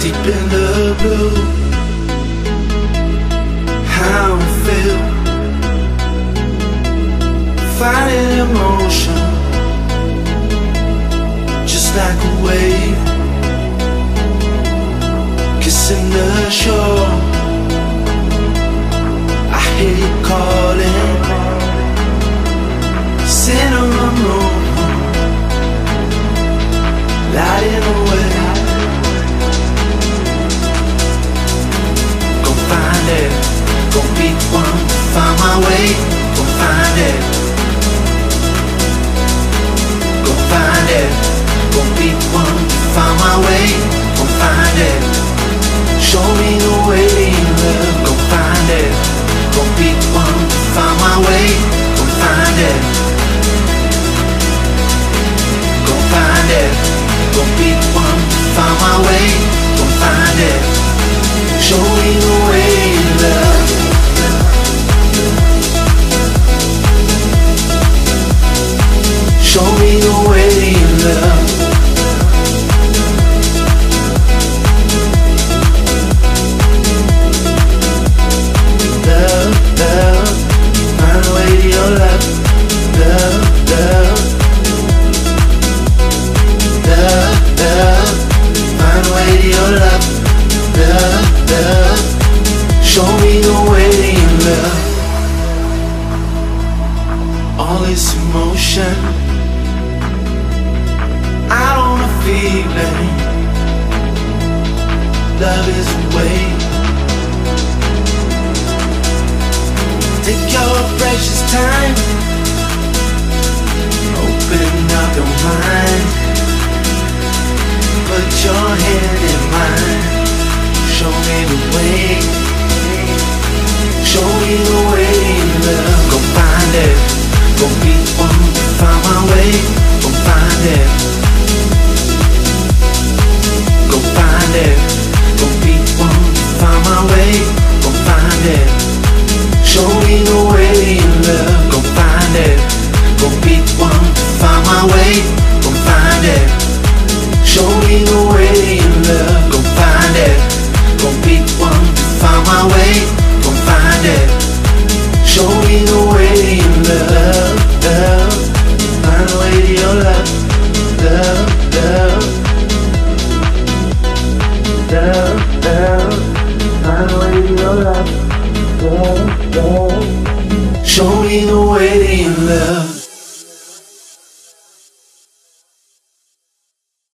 Deep in the blue, how I feel, fighting emotion, just like a wave, kissing the shore. Find Show me the way love. Love, love, find a way to your love. Love, love, love, love, find a way to your love. Love, love, show me the way in love. All this emotion, feeling. Love is way. Take your precious time. Way. Go find it. Show me the way in love. Go find it. Go beat one. Find my way. Go find it. Show me the way in love. Love. Find a way to your love. Love. Love. Love. Love. Find a way to your love. Love. Love. Show me the way in love.